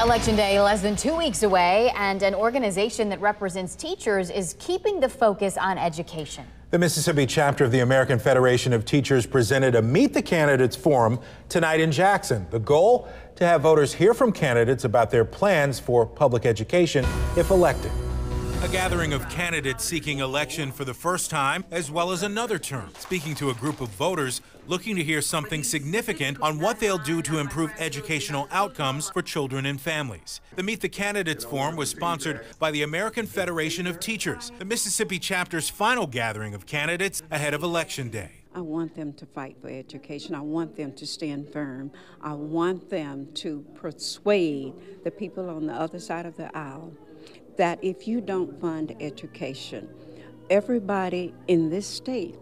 Election Day less than two weeks away, and an organization that represents teachers is keeping the focus on education. The Mississippi chapter of the American Federation of Teachers presented a Meet the Candidates forum tonight in Jackson. The goal to have voters hear from candidates about their plans for public education if elected. A gathering of candidates seeking election for the first time, as well as another term, speaking to a group of voters looking to hear something significant on what they'll do to improve educational outcomes for children and families. The Meet the Candidates Forum was sponsored by the American Federation of Teachers, the Mississippi chapter's final gathering of candidates ahead of Election Day. I want them to fight for education. I want them to stand firm. I want them to persuade the people on the other side of the aisle that if you don't fund education, everybody in this state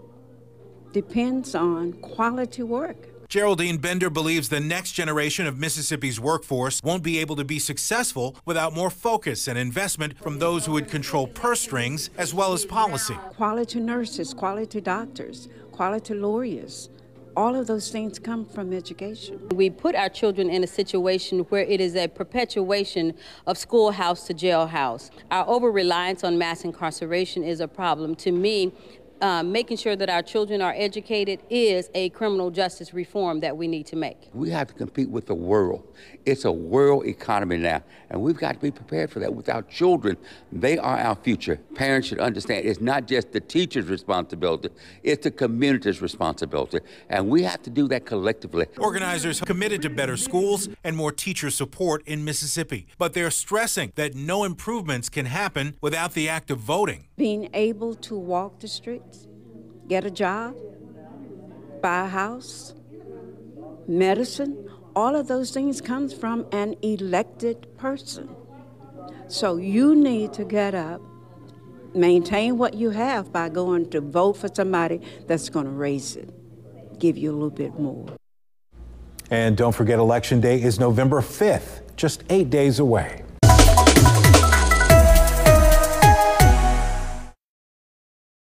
depends on quality work. Geraldine Bender believes the next generation of Mississippi's workforce won't be able to be successful without more focus and investment from those who would control purse strings as well as policy. Quality nurses, quality doctors, quality lawyers, all of those things come from education. We put our children in a situation where it is a perpetuation of schoolhouse to jailhouse. Our over reliance on mass incarceration is a problem. To me, uh, making sure that our children are educated is a criminal justice reform that we need to make. We have to compete with the world. It's a world economy now, and we've got to be prepared for that. With our children, they are our future. Parents should understand it's not just the teacher's responsibility, it's the community's responsibility, and we have to do that collectively. Organizers committed to better schools and more teacher support in Mississippi, but they're stressing that no improvements can happen without the act of voting. Being able to walk the street get a job, buy a house, medicine, all of those things comes from an elected person. So you need to get up, maintain what you have by going to vote for somebody that's going to raise it, give you a little bit more. And don't forget, Election Day is November 5th, just eight days away.